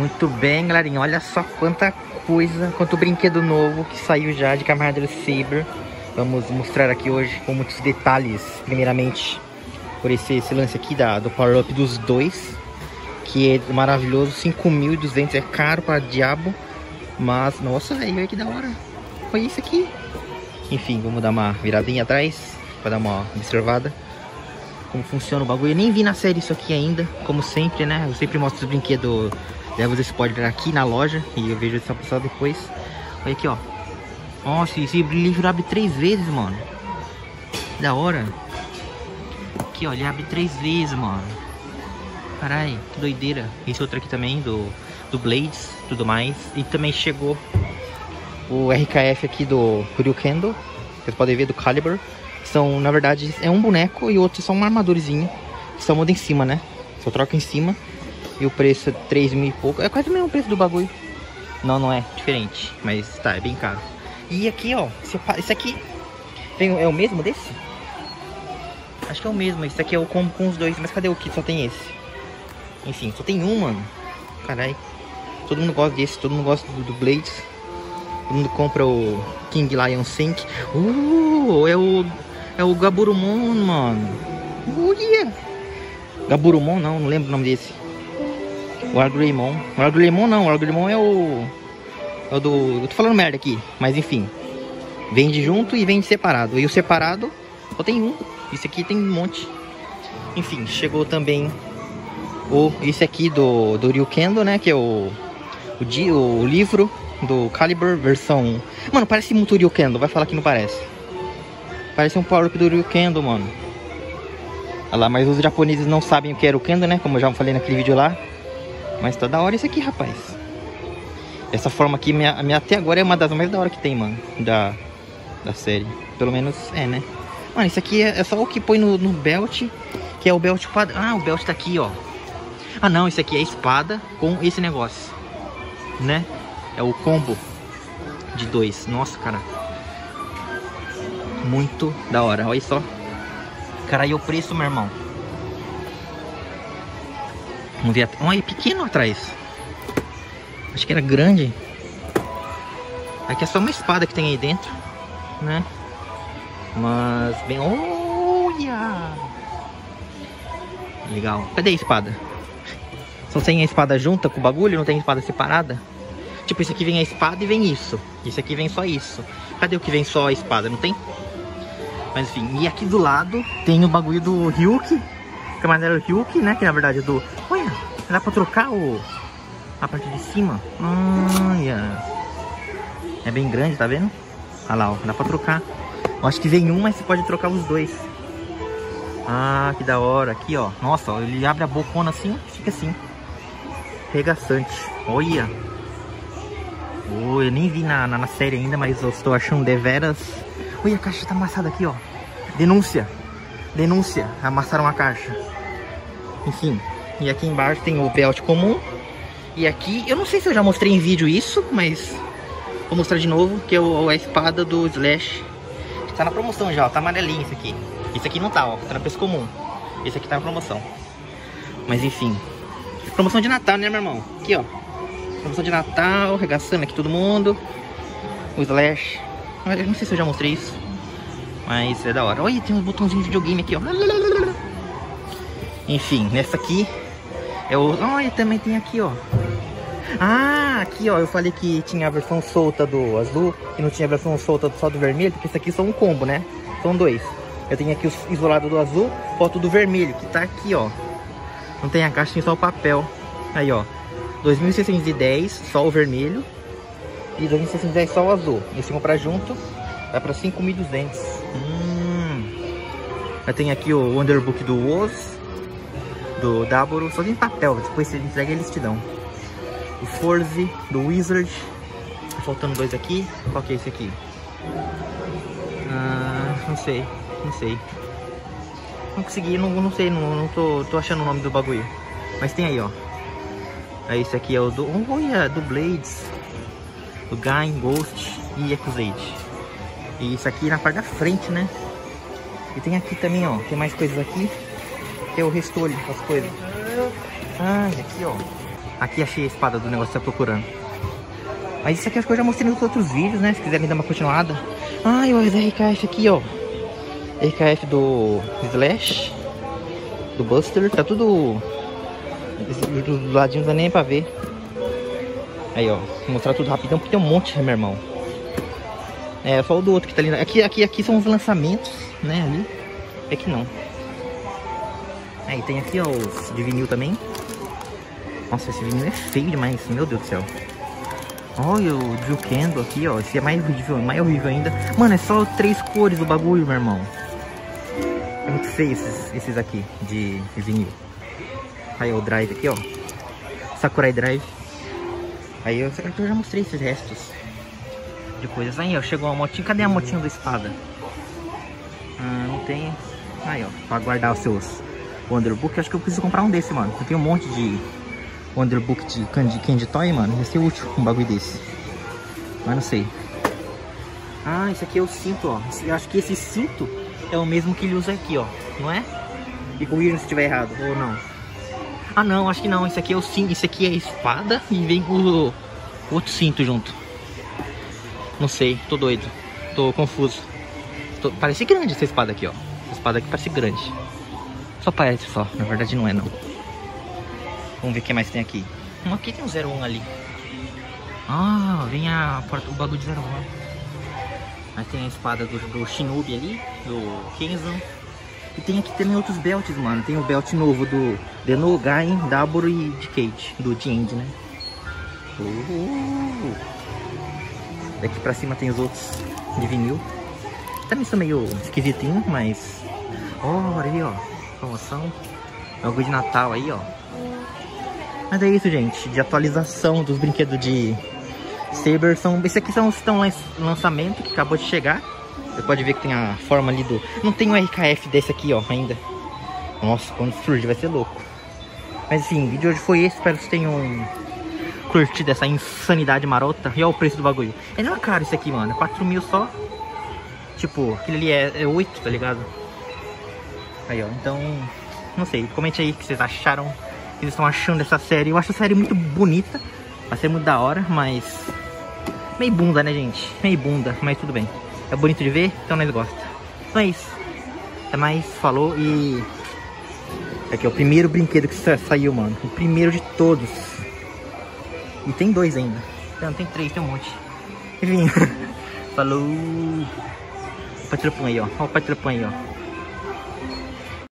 Muito bem, galerinha. Olha só quanta coisa, quanto brinquedo novo que saiu já de Camarada Saber. Vamos mostrar aqui hoje com muitos detalhes. Primeiramente, por esse, esse lance aqui da, do Power Up dos dois. Que é maravilhoso. 5.200 é caro para diabo. Mas, nossa, velho, olha que da hora. Foi isso aqui. Enfim, vamos dar uma viradinha atrás. Pra dar uma observada como funciona o bagulho. Eu nem vi na série isso aqui ainda, como sempre, né? Eu sempre mostro os brinquedos, levo os spoilers aqui na loja e eu vejo essa pessoa depois. Olha aqui, ó. Nossa, esse livro abre três vezes, mano. Da hora. Aqui, ó, ele abre três vezes, mano. Carai, que doideira. Esse outro aqui também, do, do Blades, tudo mais. E também chegou o RKF aqui do Ryukendo. Vocês podem ver do Caliber. São, na verdade, é um boneco e outro são uma armadurzinha. Que só muda em cima, né? Só troca em cima. E o preço é 3 mil e pouco. É quase o mesmo preço do bagulho. Não, não é. Diferente. Mas tá, é bem caro. E aqui, ó. Esse aqui tem, é o mesmo desse? Acho que é o mesmo. Esse aqui é o combo com os dois. Mas cadê o que só tem esse? Enfim, só tem um, mano. Caralho. Todo mundo gosta desse. Todo mundo gosta do, do Blades. Todo mundo compra o King Lion Sync. Uh, é o é o Gaburumon, mano. Uia! Gaburumon não, não lembro o nome desse. O Argueimon. O Argueimon não, o Argueimon é o... É o do... Eu tô falando merda aqui, mas enfim. Vende junto e vende separado. E o separado só tem um. Esse aqui tem um monte. Enfim, chegou também o... Esse aqui do, do Ryukendo, né? Que é o... O, o livro do Caliber versão... Mano, parece muito Ryukendo. Vai falar que não parece. Parece um power-up do Ryukendo, mano. Olha lá, mas os japoneses não sabem o que era o Kendo, né? Como eu já falei naquele vídeo lá. Mas tá da hora isso aqui, rapaz. Essa forma aqui, minha, minha, até agora é uma das mais da hora que tem, mano. Da, da série. Pelo menos é, né? Mano, isso aqui é, é só o que põe no, no, belt. Que é o belt padrão. Ah, o belt tá aqui, ó. Ah, não. Isso aqui é espada com esse negócio. Né? É o combo de dois. Nossa, cara muito da hora. Olha só. Cara, aí o preço, meu irmão. Vamos ver. Olha, pequeno atrás. Acho que era grande. Aqui é só uma espada que tem aí dentro, né? Mas bem... Olha! Legal. Cadê a espada? Só tem a espada junta com o bagulho? Não tem espada separada? Tipo, esse aqui vem a espada e vem isso. Esse aqui vem só isso. Cadê o que vem só a espada? Não tem? Mas enfim, e aqui do lado tem o bagulho do Ryuk, que é maneira Ryuk, né? Que na verdade é do... Olha, dá pra trocar o... a parte de cima. Olha. É bem grande, tá vendo? Olha lá, ó, dá pra trocar. Eu acho que vem um, mas você pode trocar os dois. Ah, que da hora. Aqui, ó. Nossa, ó, ele abre a bocona assim, fica assim. Regaçante. Olha. Oh, eu nem vi na, na, na série ainda, mas eu estou achando deveras Olha, a caixa tá amassada aqui, ó. Denúncia. Denúncia. Amassaram a caixa. Enfim. E aqui embaixo tem o belt comum. E aqui, eu não sei se eu já mostrei em vídeo isso, mas vou mostrar de novo, que é a espada do Slash. Tá na promoção já, ó. Tá amarelinho esse aqui. Esse aqui não tá, ó. Tá no preço comum. Esse aqui tá na promoção. Mas enfim. Promoção de Natal, né, meu irmão? Aqui, ó. Promoção de Natal, regaçando aqui todo mundo. O Slash. Eu não sei se eu já mostrei isso. Mas é da hora. Olha, tem uns botãozinhos de videogame aqui, ó. Enfim, nessa aqui é o... Olha, também tem aqui, ó. Ah, aqui, ó. Eu falei que tinha a versão solta do azul e não tinha a versão solta só do vermelho, porque isso aqui são um combo, né? São dois. Eu tenho aqui o isolado do azul, foto do vermelho, que tá aqui, ó. Não tem a caixa, tem só o papel. Aí, ó. 2.610, só o vermelho. E 2.610 só o azul. E comprar junto, dá pra 5.200. Já tem aqui o Wonderbook do Oz, do Daburo, só tem papel, depois você entrega eles te dão. O Forze, do Wizard. Tá faltando dois aqui. Qual que é esse aqui? Ah, não sei, não sei. Não consegui, não, não sei, não, não tô, tô achando o nome do bagulho. Mas tem aí, ó. Aí esse aqui é o do... Olha, do Blades do Gain, Ghost e Accusate. E isso aqui na parte da frente, né? E tem aqui também, ó, tem mais coisas aqui, é o restolho das coisas. Ah, e aqui, ó, Aqui achei a espada do negócio que tá procurando. Mas isso aqui acho que eu já mostrei nos outros vídeos, né? Se quiserem dar uma continuada. Ah, e o RKF aqui, ó. RKF do Slash. Do Buster. Tá tudo... Do ladinho não dá nem pra ver. Aí, ó. Vou mostrar tudo rapidão, porque tem um monte, meu irmão. É, só o do outro que tá ali. Aqui, aqui, aqui são os lançamentos, né? Ali. É que não. Aí tem aqui, ó, os de vinil também. Nossa, esse vinil é feio demais, meu Deus do céu. Olha o Jill Candle aqui, ó. Esse é mais horrível, mais horrível ainda. Mano, é só três cores do bagulho, meu irmão. É muito feio esses, esses aqui de, de vinil. Aí o Drive aqui, ó. Sakurai Drive. Aí eu, eu já mostrei esses restos de coisas. Aí, ó, chegou a motinha. Cadê a motinha do espada? Ah, não tem. Aí, ó, pra guardar os seus Wonderbook. Acho que eu preciso comprar um desse, mano. Eu tenho um monte de Wonderbook de Candy, Candy Toy, mano. Ia ser útil um bagulho desse. Mas não sei. Ah, esse aqui é o cinto, ó. Eu acho que esse cinto é o mesmo que ele usa aqui, ó. Não é? E corrija se estiver errado, ou não. Ah, não, acho que não. Esse aqui é o cinto. Esse aqui é a espada e vem com o outro cinto junto. Não sei, tô doido. Tô confuso. Tô... Parece grande essa espada aqui, ó. Essa espada aqui parece grande. Só parece só, na verdade não é não. Vamos ver o que mais tem aqui. Um aqui tem um 01 ali. Ah, vem a porta, o bagulho de 01. Aí tem a espada do, do Shinobi ali, do Kenzan. E tem aqui também outros belts, mano. Tem o belt novo do Deno, Gain, Daburo e Decade, do End, né? Uh, daqui pra cima tem os outros de vinil. Também são meio esquisitinho, mas... Oh, olha aí, ó. Promoção. Algo de Natal aí, ó. Mas é isso, gente. De atualização dos brinquedos de Saber. São, esse aqui são os estão lançamento que acabou de chegar. Você pode ver que tem a forma ali do... Não tem um RKF desse aqui, ó, ainda. Nossa, quando surge vai ser louco. Mas assim, o vídeo de hoje foi esse. Espero que vocês tenham curtido essa insanidade marota. E olha o preço do bagulho. É não é caro isso aqui, mano. É 4 mil só. Tipo, aquele ali é, é 8, tá ligado? Aí, ó. Então, não sei. Comente aí o que vocês acharam. O que vocês estão achando dessa série. Eu acho a série muito bonita. Vai ser muito da hora, mas... Meio bunda, né, gente? Meio bunda, mas tudo bem. É bonito de ver, então nós gostamos. Então é isso. Até mais, falou e... Aqui é o primeiro brinquedo que saiu, mano. O primeiro de todos. E tem dois ainda. Não, tem três, tem um monte. Enfim. falou. Patrapão aí, ó. Olha o patrapão aí, ó.